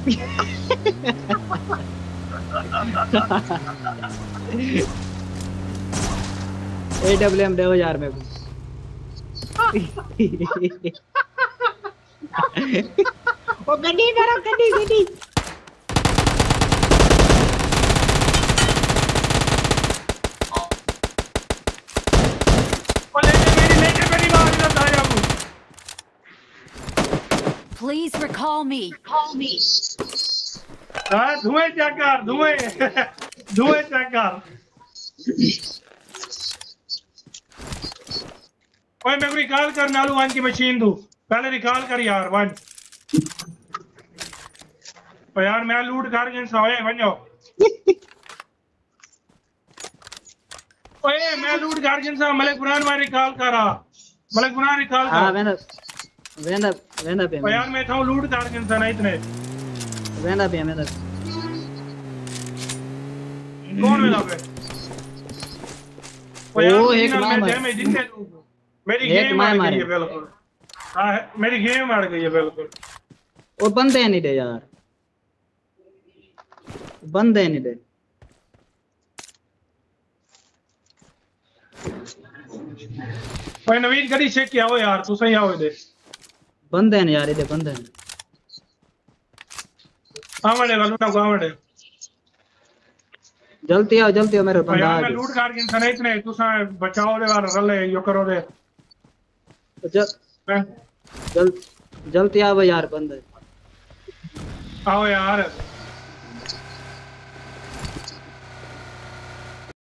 A W M दो यार मेरे ओ गड्डी करो गड्डी गड्डी ओ लेके मेरी लेके मेरी मार दिया ताया को Please recall me. हाँ धुएँ चेक कर धुएँ? धुएँ चेक कर? ओए मैं रिकॉल कर नालू वन की मशीन दू। पहले रिकॉल कर यार वन ओ यार मैं लूट कर के सोए वनो ओए मैं लूट कर के सा मलिक कुरान में रिकॉल करा। मलिक कुरान रिकॉल हाँ कर। वेंदा वेंदा मैं था लूट कर के इतने। कौन मिला पे ओ, एक मार मार। मेरी गेम मार गई है बिल्कुल। हाँ मेरी गेम अड़ गई है बिल्कुल। और बंदे नहीं दे यार। बंदे नहीं दे नवीन गड़ी चेक किया हो यार तू सही आओ दे यार इधर बंदे नहीं आवड़े वालू ना आवड़े जल्दी आओ जल्दी आओ मेरे बंदा आ मैं लूट कर के इनसे इतने तू सा बचाओ दे वाला रले यो करो दे जल, जल्दी आओ यार बंदे आओ यार।